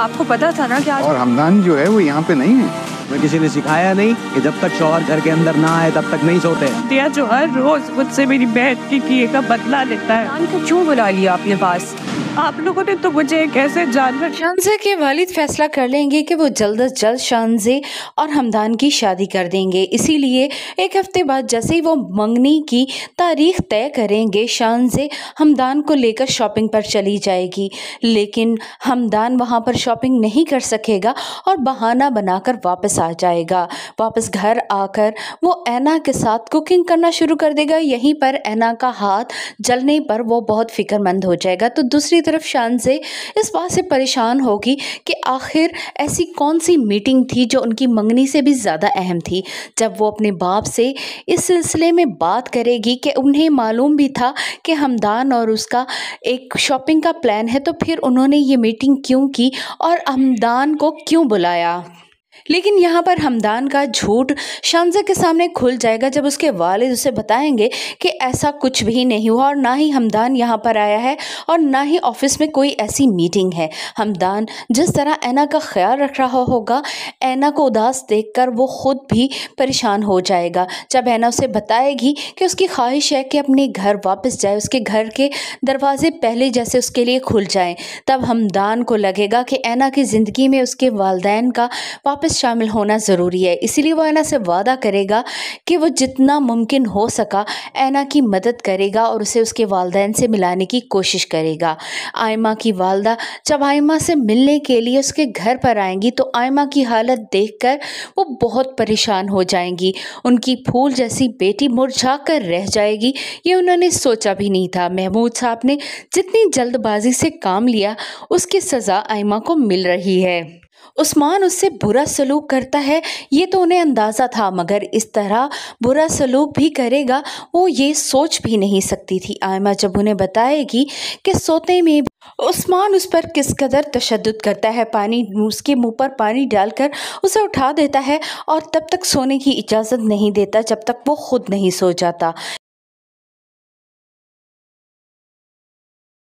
आपको पता था ना कि आज और हमदान जो है वो यहाँ पे नहीं है। मैं किसी ने सिखाया नहीं कि जब तक शोहर घर के अंदर ना आए तब तक नहीं सोते। दिया जो हर रोज मुझसे मेरी बहन की किए का बदला लेता है। खान को क्यों बुला लिया आपने पास? आप लोगों ने तो मुझे एक ऐसे जानवर शानजे के वालिद फैसला कर लेंगे कि वो जल्द अज जल्द शानजे और हमदान की शादी कर देंगे। इसीलिए एक हफ़्ते बाद जैसे ही वो मंगनी की तारीख तय करेंगे, शानजे हमदान को लेकर शॉपिंग पर चली जाएगी। लेकिन हमदान वहाँ पर शॉपिंग नहीं कर सकेगा और बहाना बनाकर वापस आ जाएगा। वापस घर आकर वो ऐना के साथ कुकिंग करना शुरू कर देगा। यहीं पर ऐना का हाथ जलने पर वो बहुत फिक्रमंद हो जाएगा। तो दूसरी तरफ़ शान से इस बात से परेशान होगी कि आखिर ऐसी कौन सी मीटिंग थी जो उनकी मंगनी से भी ज़्यादा अहम थी। जब वो अपने बाप से इस सिलसिले में बात करेगी कि उन्हें मालूम भी था कि हमदान और उसका एक शॉपिंग का प्लान है तो फिर उन्होंने ये मीटिंग क्यों की और हमदान को क्यों बुलाया? लेकिन यहाँ पर हमदान का झूठ शानजा के सामने खुल जाएगा जब उसके वालिद उसे बताएँगे कि ऐसा कुछ भी नहीं हुआ और ना ही हमदान यहाँ पर आया है और ना ही ऑफ़िस में कोई ऐसी मीटिंग है। हमदान जिस तरह ऐना का ख्याल रख रहा होगा, ऐना को उदास देखकर वो ख़ुद भी परेशान हो जाएगा। जब ऐना उसे बताएगी कि उसकी ख्वाहिश है कि अपने घर वापस जाए, उसके घर के दरवाजे पहले जैसे उसके लिए खुल जाएँ, तब हमदान को लगेगा कि ऐना की ज़िंदगी में उसके वालदेन का वापस शामिल होना ज़रूरी है। इसीलिए वो ऐना से वादा करेगा कि वो जितना मुमकिन हो सका ऐना की मदद करेगा और उसे उसके वालदेन से मिलाने की कोशिश करेगा। आयमा की वालदा जब आयमा से मिलने के लिए उसके घर पर आएँगी तो आयमा की हालत देखकर वो बहुत परेशान हो जाएँगी। उनकी फूल जैसी बेटी मुरझा कर रह जाएगी, ये उन्होंने सोचा भी नहीं था। महमूद साहब ने जितनी जल्दबाजी से काम लिया, उसकी सज़ा आयमा को मिल रही है। उस्मान उससे बुरा सलूक करता है, ये तो उन्हें अंदाज़ा था, मगर इस तरह बुरा सलूक भी करेगा, वो ये सोच भी नहीं सकती थी। आयमा जब उन्हें बताएगी कि सोते में उस्मान उस पर किस कदर तशद करता है, पानी, उसके मुँह पर पानी डालकर उसे उठा देता है और तब तक सोने की इजाज़त नहीं देता, जब तक वो खुद नहीं सो जाता।